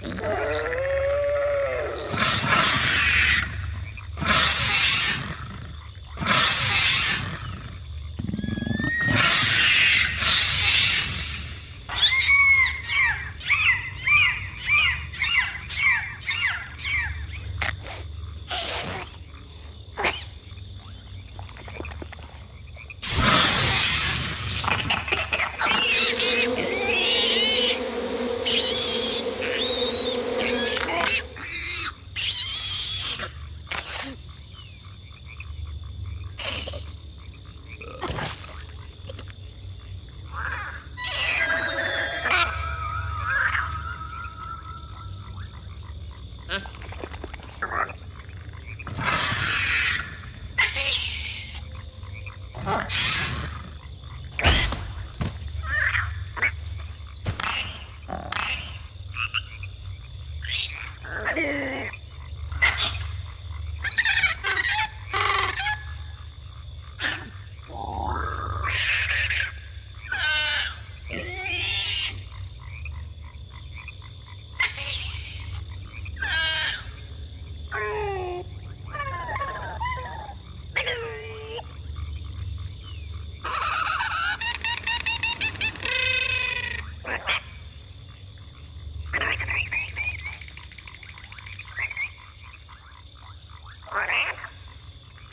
Bisa. Huh?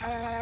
uh,